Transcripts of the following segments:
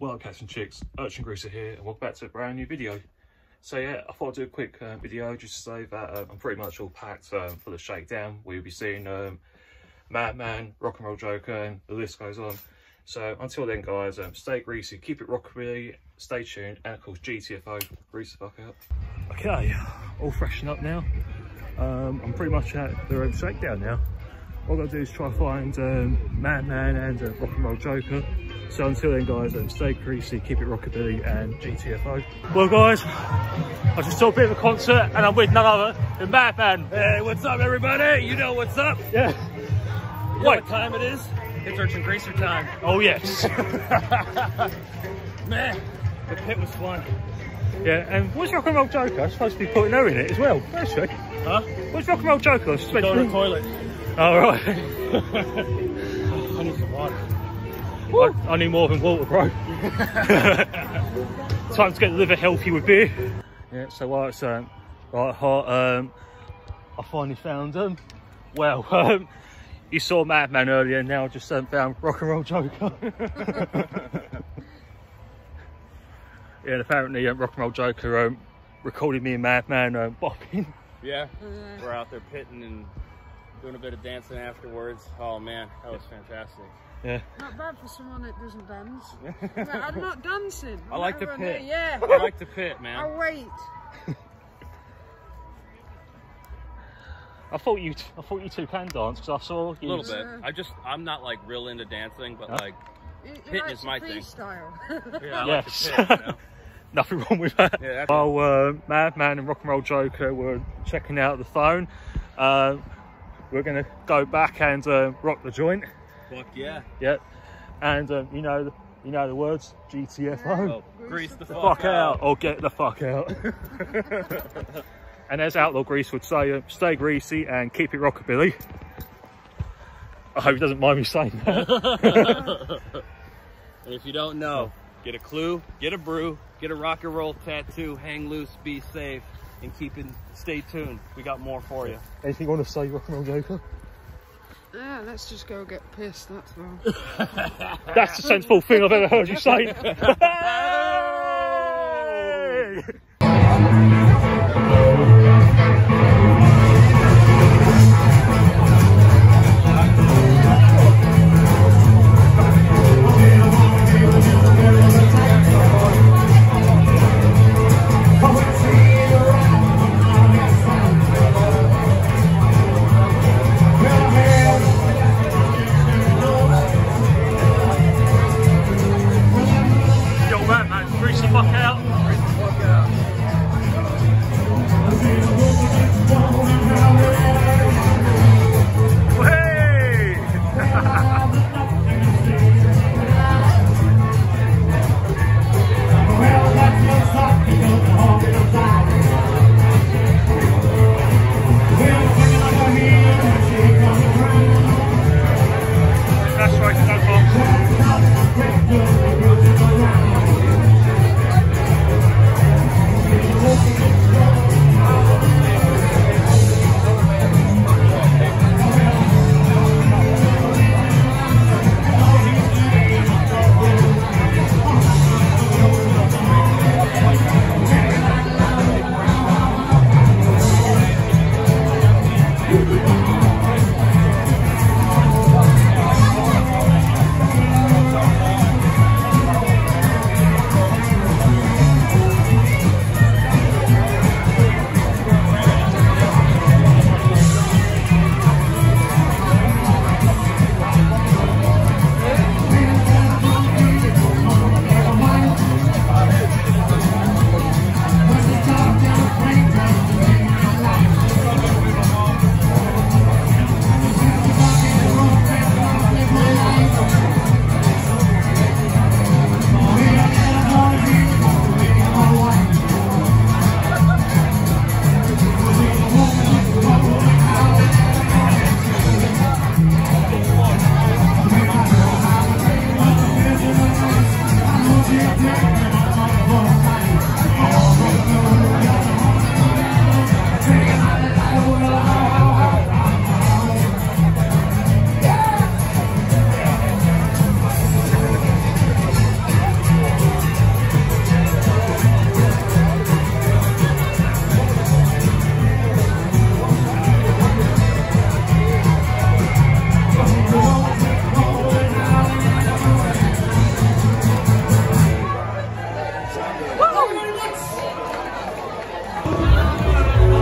Well, cats and chicks, Urchin Greaser here, and welcome back to a brand new video. So yeah, I thought I'd do a quick uh, video just to say that um, I'm pretty much all packed um, for the shakedown. We'll be seeing um, Madman, Rock and Roll Joker, and the list goes on. So until then, guys, um, stay greasy, keep it rockabilly, stay tuned, and of course GTFO, grease the fuck out. Okay, all freshened up now. Um, I'm pretty much at the um, shakedown now. All I've got to do is try to find um, Madman and uh, Rock and Roll Joker. So until then guys, um, stay greasy, keep it rockabilly and GTFO. Well guys, I just saw a bit of a concert and I'm with none other than Madman. Hey, what's up, everybody? You know what's up. Yeah. You what time it is? It's Urchin Greaser time. Oh yes. Man, the pit was fun. yeah, and what's Rock and Roll Joker? I'm supposed to be putting her in it as well. She? Huh? What's Rock and Roll Joker? She's supposed Go to the toilet. Oh right. I, I need more than water, bro. Time to get the liver healthy with beer. Yeah, so while it's um, right hot, um, I finally found them. Well, um, you saw Madman earlier, now I just um, found Rock and Roll Joker. yeah, and apparently um, Rock and Roll Joker um, recorded me and Madman um, bopping. Yeah, we're out there pitting and doing a bit of dancing afterwards. Oh man, that was fantastic. Yeah. Not bad for someone that doesn't dance. But I'm not dancing. I like the Never pit. knew- Yeah. I like the pit, man. I'll wait. I thought you, I thought you two can dance because I saw A little bit. I just, I'm not like real into dancing, but Huh? like, He, he Pitting likes is my thing. freestyle. yeah, I Yes. like the pit. You know? Nothing wrong with that. Yeah, that's- While uh, Madman and Rock and Roll Joker were checking out the phone, uh, we're going to go back and uh, rock the joint. Fuck yeah. Yep. And um, you know, the, you know the words GTFO. Oh, grease the fuck, Fuck out or get the fuck out. and as Outlaw Grease would say, uh, stay greasy and keep it rockabilly. I hope he doesn't mind me saying that. And if you don't know, get a clue, get a brew, get a rock and roll tattoo, hang loose, be safe, and keep it. Stay tuned. We got more for you. Anything you want to say, Rock and Roll Joker? Yeah, let's just go get pissed, that's all. That's the sensible thing I've ever heard you say.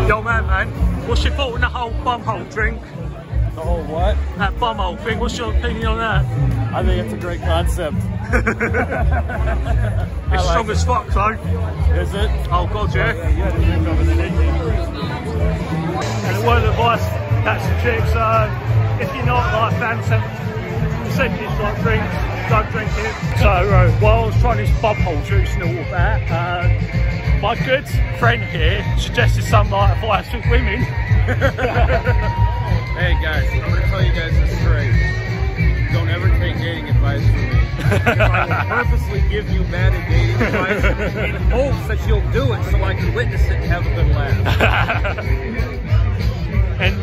Yo man, man, what's your thought on the whole bumhole drink? The whole what? That bumhole thing, what's your opinion on that? I think it's a great concept. it's strong like as fuck though. Is it? Oh god, yeah. And the word of advice, that's the trick, so if you're not like fan percentage some drinks, don't drink it. So uh, while I was trying this bumhole juice and all that, uh, my good friend here suggested some like advice with women. Hey guys, I'm gonna tell you guys this straight. Don't ever take dating advice from me. I will purposely give you bad dating advice in hopes that you'll do it so I can witness it and have a good laugh. and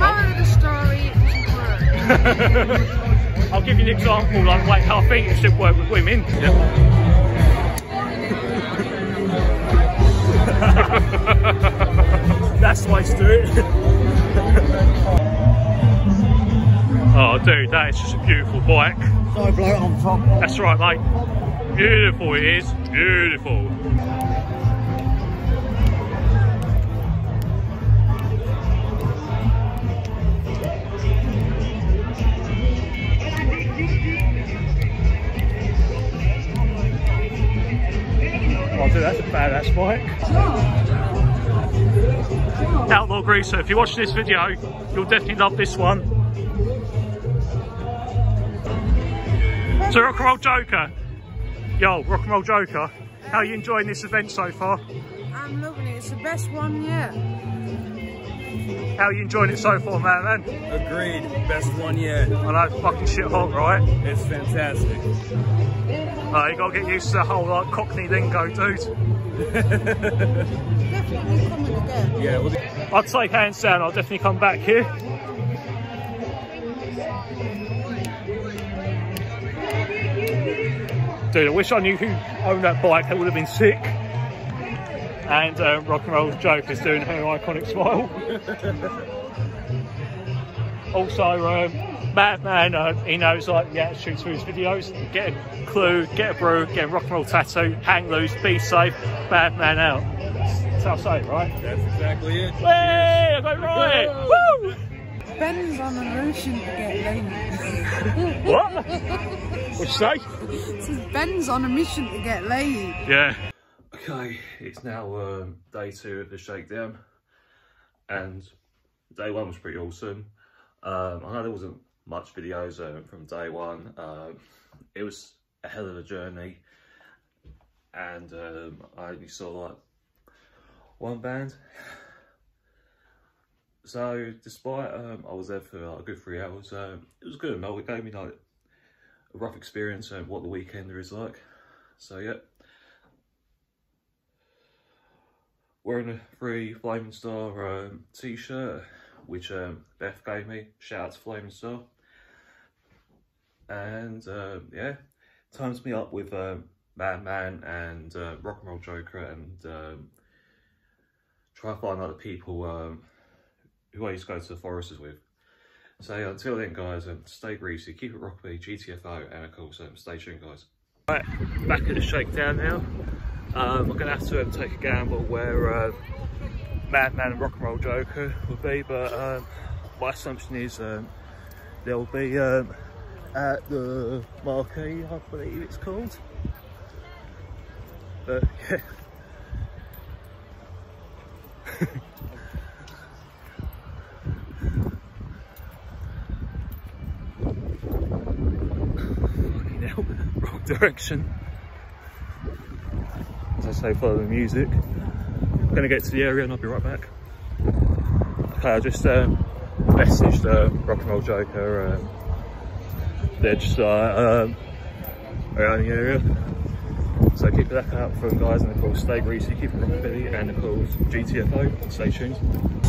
Moral of the story, it doesn't work. I'll give you an example like, like how I think it should work with women. That's the way to do it. oh, dude, that is just a beautiful bike. So blow on top. That's right, mate. Beautiful it is. Beautiful. That's a badass bike. Outlaw Greaser, if you watch this video, you'll definitely love this one. So Rock and Roll Joker, yo, Rock and Roll Joker, how are you enjoying this event so far? I'm loving it. It's the best one yet. How are you enjoying it so far, man? man? Agreed. Best one yet. I know it's fucking shit hot, right? It's fantastic. Uh, you gotta get used to the whole like Cockney lingo, dude. Yeah, we'll I'd say hands down, I'll definitely come back here. Dude, I wish I knew who owned that bike, that would have been sick. And uh, Rock and Roll Joker's doing her iconic smile. also, um, Madman, uh, he knows like the attitudes for his videos. Get a clue, get a brew, get a rock and roll tattoo, hang loose, be safe, Madman out. That's how I say it, right? That's exactly it. Hey, I got it right! Woo! Ben's on a mission to get laid. What? What'd you say? Says Ben's on a mission to get laid. Yeah. Okay, it's now um, day two of the shakedown, and day one was pretty awesome. Um, I know there wasn't much videos um, from day one. Um, it was a hell of a journey, and um, I only saw like one band. So despite um, I was there for like, a good three hours, um, it was good. No, it gave me like a rough experience of what the weekender is like. So yeah. Wearing a free Flaming Star t-shirt, which Beth gave me. Shout out to Flaming Star. And um, yeah, times me up with um, Madman and uh, Rock and Roll Joker and um, try to find other people um, who I used to go to the forests with. So until then guys, um, stay greasy, keep it rockabilly, GTFO, and of course, um, stay tuned guys. Right, back at the shakedown now. Um, I'm going to have to um, take a gamble where uh, Madman and Rock and Roll Joker will be, but um, my assumption is um, they'll be um, at the Marquee, I believe it's called. But yeah. Wrong direction. As I say, follow the music. I'm gonna get to the area and I'll be right back. Okay, I just um, messaged uh, Rock and Roll Joker. Um, they're uh, um, around the area. So keep an eye out for guys and of course stay greasy, keep it rockabilly and of course GTFO, stay tuned.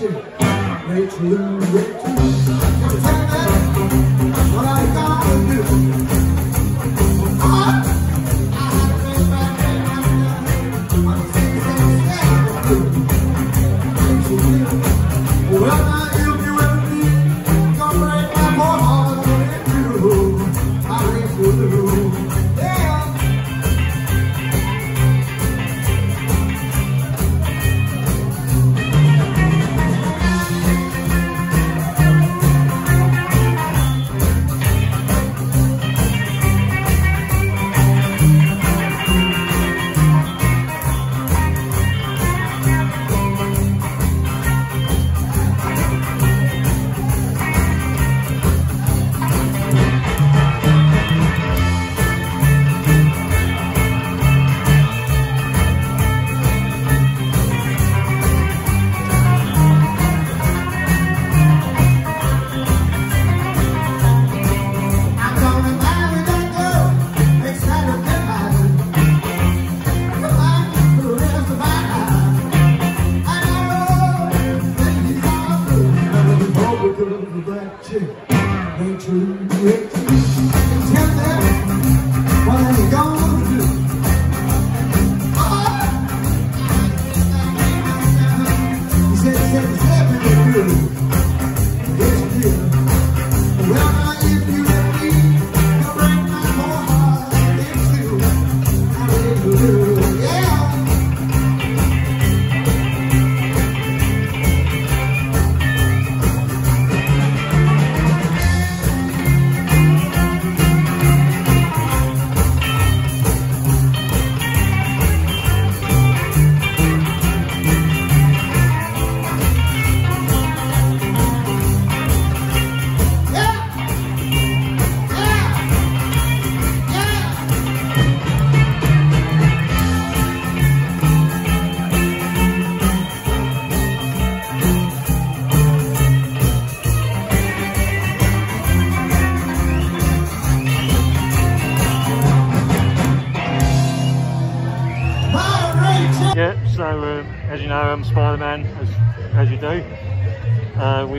You that chick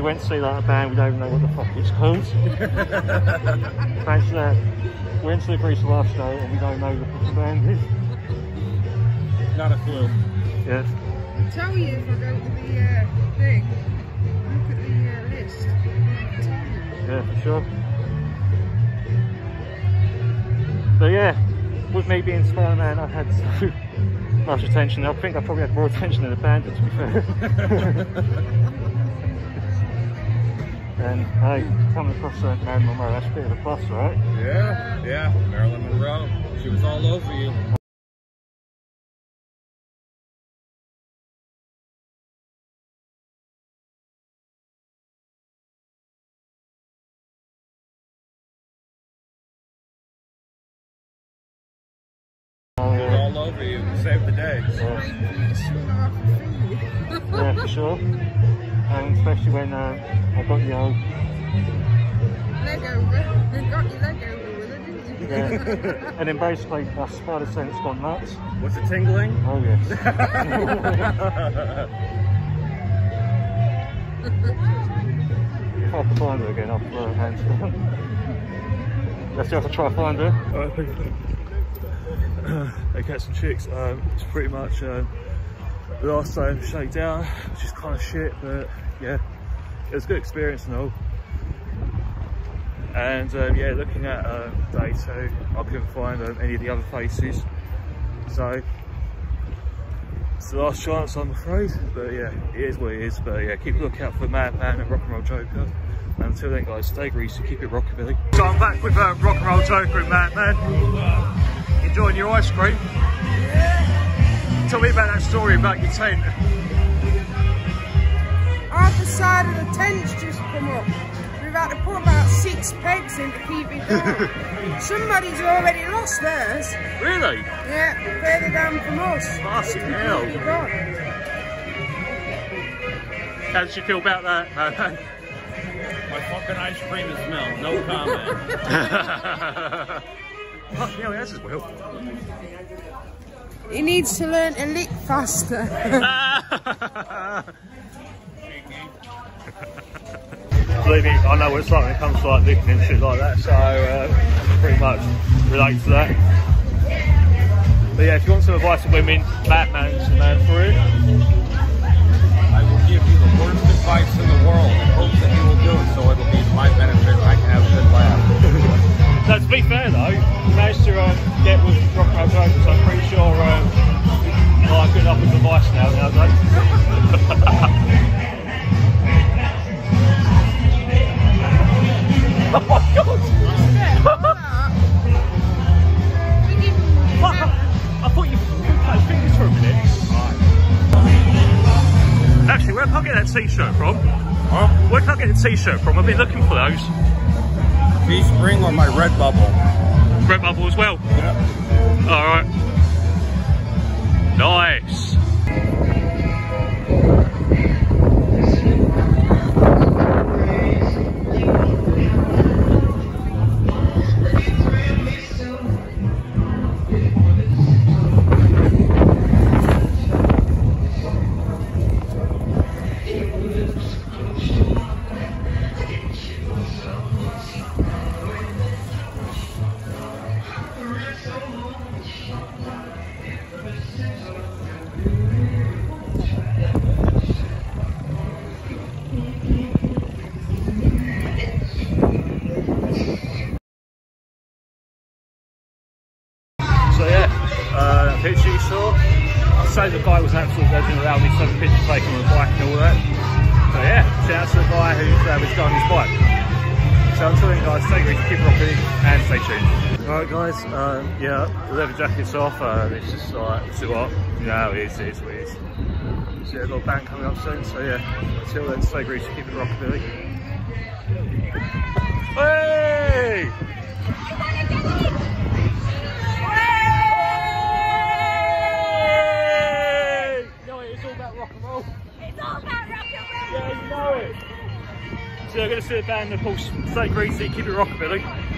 we went to see that band, we don't even know what the fuck it's called. Thanks to that. We went to the Grease Live show and we don't know the fucking band is. Not a clue. Yeah, I'll tell you if I go to the uh, thing. Look at the uh, list. I'll tell you. yeah, for sure. So yeah, with me being Spider-Man, I had so much attention. I think I probably had more attention than the band did, to be fair. and hey, coming across that man Monroe, that's a bit of a plus, right? Yeah, yeah. Marilyn Monroe. She was all over you. She was yeah. all over you. Saved the day. yeah, for sure. And especially when uh, I got the old, Leg over. You got your leg over with it, didn't you? yeah. and then basically my spider sense gone nuts. Was it tingling? Oh yes. I can find her again, I'll throw her hands down. Let's see if I try to find her. they get some chicks. Um, it's pretty much um, the last of Shakedown, which is kind of shit, but yeah, it was a good experience and all. And um, yeah, looking at uh, day two, I couldn't find um, any of the other faces. So it's the last chance, I'm afraid. But yeah, it is what it is. But yeah, keep a lookout for Madman and Rock and Roll Joker. And until then, guys, stay greasy, keep it rockabilly. So I'm back with uh, Rock and Roll Joker and Madman. Enjoying your ice cream. Tell me about that story about your tent. Half the side of the tent's just come up. We've had to put about six pegs in to keep it down. Somebody's already lost theirs. Really? Yeah, further down from us. Fucking hell. Gone. How did you feel about that? My fucking ice cream is smell. No comment. Fucking hell, yes as well. He needs to learn to lick faster. Believe me, I know what it's like when it comes to like licking and shit like that, so uh, pretty much relate to that. But yeah, if you want some advice on women, Madman's the man for it. I will give you the worst advice in the world and hope that you will do it so it'll be to my benefit and I can have a good laugh. No, to be fair though, you managed to um, get with Roll Joker, so I'm pretty sure um, you like good enough with advice now nowadays. oh my god! I, I thought you cut fingers for a minute. Actually, where can I get that t-shirt from? Huh? Where can I get the t-shirt from? I've been looking for those. Teespring or my Redbubble? Red Bubble as well. Yep. Alright. Nice. Right guys, um, yeah, leather jacket's off, uh, it's just like, it's what, you it's, it's weird. So yeah, I've got band coming up soon, so yeah, until then, stay greasy, keep it rockabilly. Hey! hey! No, it's all about rock and roll. It's all about rock and roll! Yeah, you know it! So I'm going to see the band, of course, stay greasy, keep it rockabilly.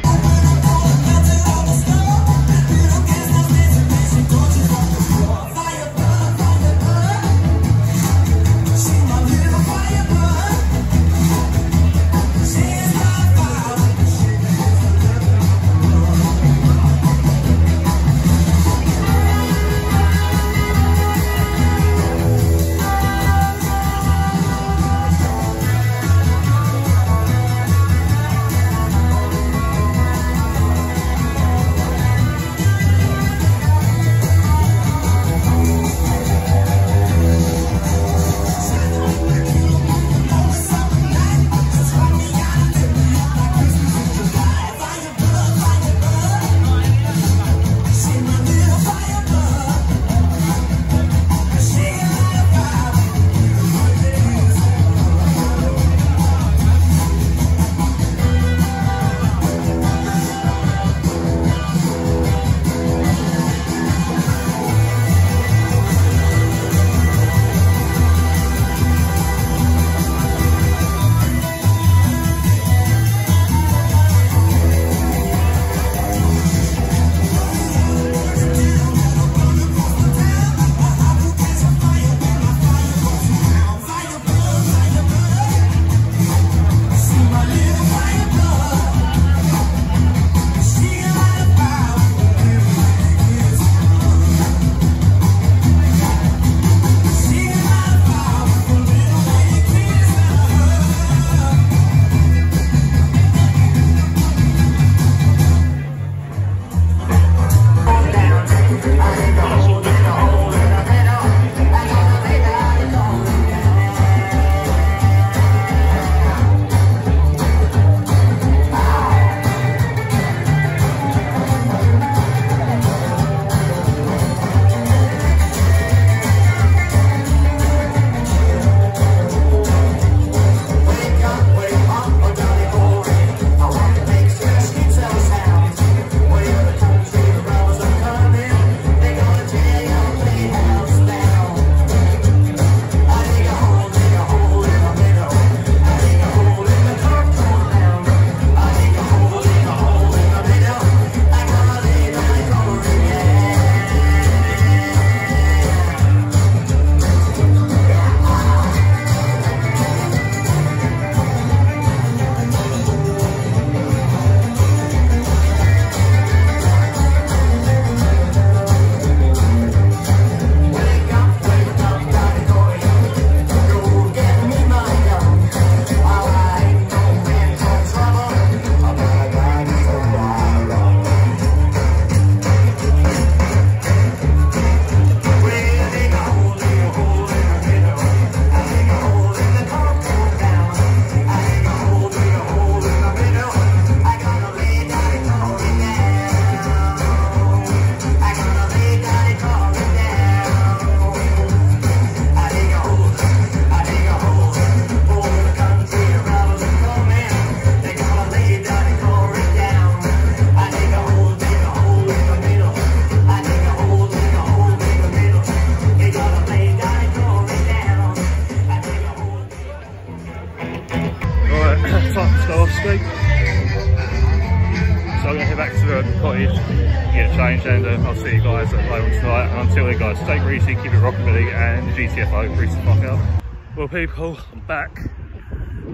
People, I'm back.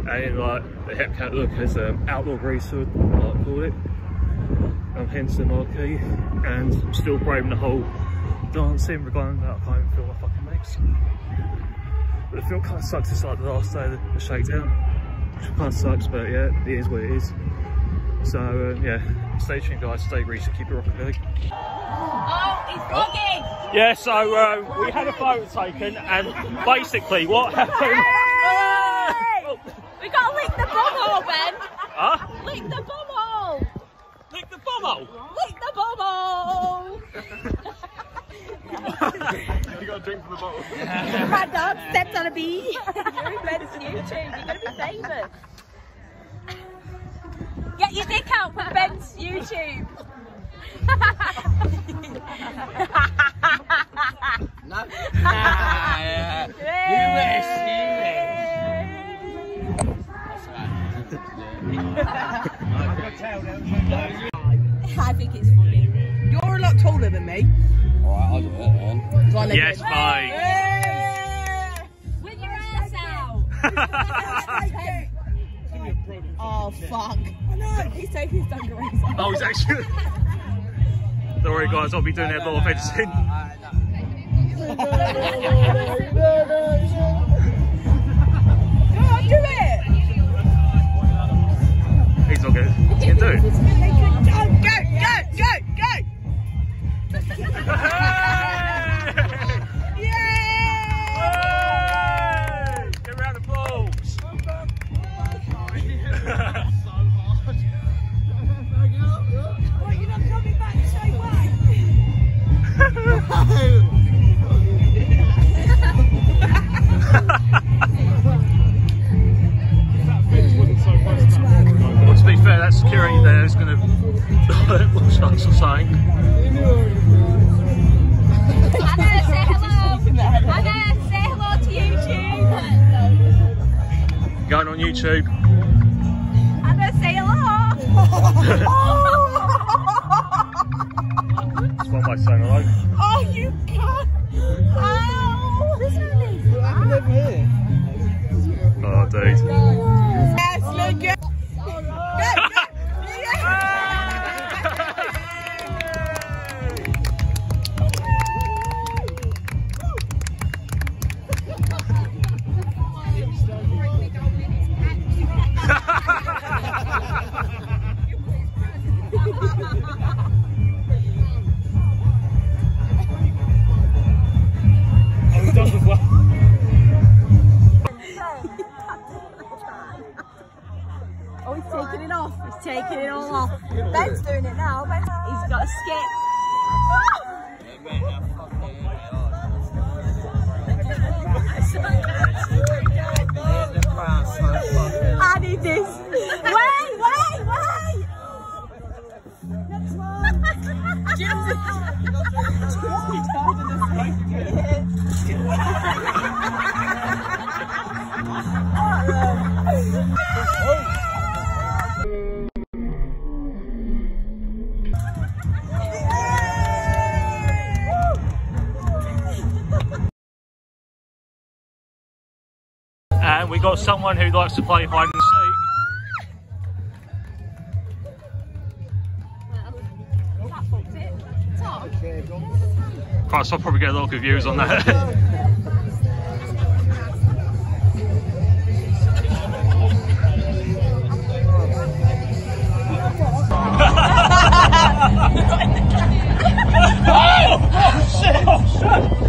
And like the Hepcat look as um, outlaw greaser, I call it. I'm hence the marquee and I'm still braving the whole dancing regarding that I can't even feel my fucking legs. But the film kind of sucks, it's like the last day of the, shakedown. Which kind of sucks, but yeah, it is what it is. So uh, yeah, stay tuned guys, stay greasy, keep it rockabilly. Oh, he's vlogging! Yeah, so uh, we had a photo taken and basically what happened... Hey! We gotta lick the bumhole, Ben! Huh? Lick the bumhole! Lick the bumhole! Lick the bumhole! You got a drink from the bottle. My dog stepped on a bee. You're in Ben's YouTube, you're gonna be famous. Get your dick out for Ben's YouTube no. Nah, yeah. You wish, you wish. I think it's funny. You're a lot taller than me. Alright, I'll do it then. So yes, Mike. Yeah. With your ass out. oh, fuck. I know, he's taking his dungarees off. Oh, he's actually... Don't worry guys, I'll be doing that little fetch soon. He's not good. What you can do? Go, go, go, go, go! Yay! Yay! Get round the balls! we got someone who likes to play hide and seek. Christ, I'll probably get a lot of views on that. oh! Oh shit! Oh shit!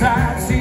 sides.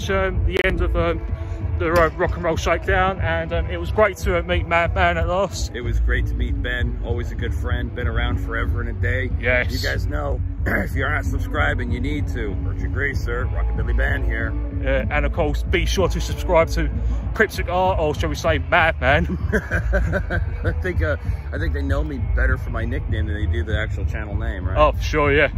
Much um, the end of um, the rock and roll shakedown, and um, it was great to uh, meet Madman at last. It was great to meet Ben, always a good friend, been around forever and a day. Yes. You guys know, if you're not subscribing, you need to. Urchin Greaser, Rockabilly Ben here. And of course, be sure to subscribe to Cryptic Art, or shall we say Madman. I think uh, I think they know me better for my nickname than they do the actual channel name, right? oh, for sure, yeah.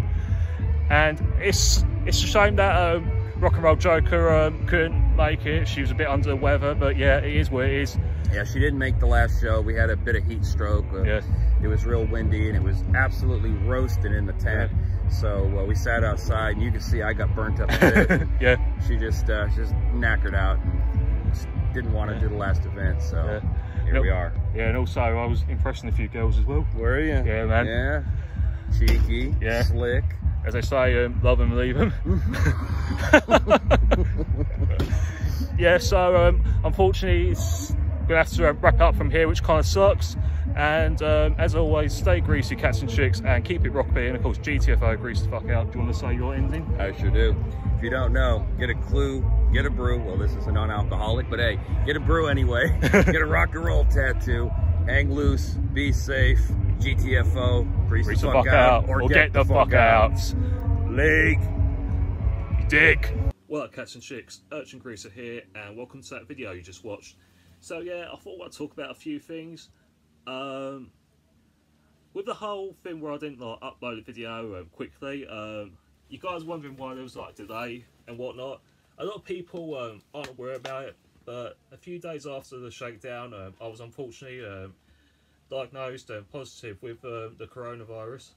And it's it's a shame that um, Rock and Roll Joker um, couldn't make it. She was a bit under the weather, but yeah, it is what it is. Yeah, she didn't make the last show. We had a bit of heat stroke. Uh, Yeah. It was real windy and it was absolutely roasting in the tent. So uh, we sat outside and you can see I got burnt up a bit. yeah, she just uh, just knackered out and just didn't want to do the last event. So Yeah. here we are. yeah, and also I was impressing a few girls as well. Where are you? Yeah, man. Yeah. Cheeky. Yeah. Slick. As they say, um, love them, leave them. yeah, so um, unfortunately, it's gonna have to wrap up from here, which kind of sucks. And um, as always, stay greasy, cats and chicks, and keep it rockabilly. And of course, GTFO, grease the fuck out. Do you want to say your ending? I sure do. If you don't know, get a clue, get a brew. Well, this is a non-alcoholic, but hey, get a brew anyway. get a rock and roll tattoo. Hang loose, be safe. GTFO, grease, Grease the fuck, out, or, get, the, fuck, out. Leg. You dick. Well, cats and chicks, Urchin Greaser here, and welcome to that video you just watched. So yeah, I thought I'd talk about a few things. Um, with the whole thing where I didn't like upload a video um, quickly, um, you guys wondering why there was like a delay and whatnot. A lot of people um, aren't aware about it, but a few days after the shakedown, um, I was unfortunately um, diagnosed and positive with the coronavirus,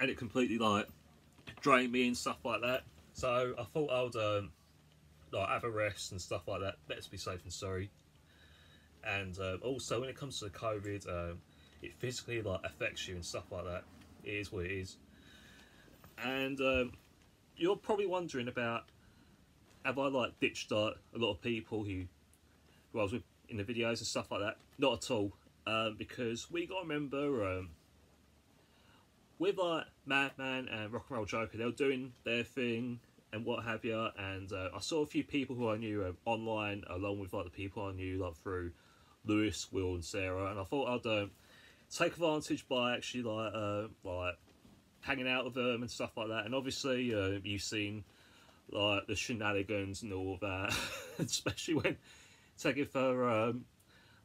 and it completely like drained me and stuff like that. So I thought I would um, like have a rest and stuff like that. Better to be safe than sorry. And um, also, when it comes to the COVID, um, it physically like affects you and stuff like that. It is what it is. And um, you're probably wondering about have I like ditched uh, a lot of people who who I was with in the videos and stuff like that? Not at all. Um, because we got to remember um, with like Madman and Rock and Roll Joker, they were doing their thing and what have you. And uh, I saw a few people who I knew um, online, along with like the people I knew like through Lewis, Will, and Sarah. And I thought I'd um, take advantage by actually like uh, like hanging out with them and stuff like that. And obviously, uh, you've seen like the shenanigans and all that, especially when taking for um,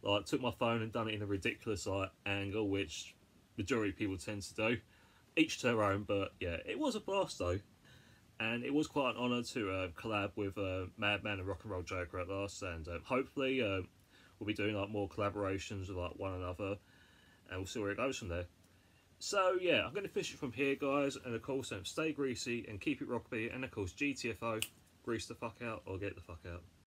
like took my phone and done it in a ridiculous like angle, which majority people tend to do. Each to their own, but yeah, it was a blast though, and it was quite an honour to uh, collab with uh, Madman and Rock and Roll Joker at last, and um, hopefully um, we'll be doing like more collaborations with like one another, and we'll see where it goes from there. So yeah, I'm going to fish it from here, guys, and of course, um, stay greasy and keep it rockabilly, and of course, GTFO, grease the fuck out or get the fuck out.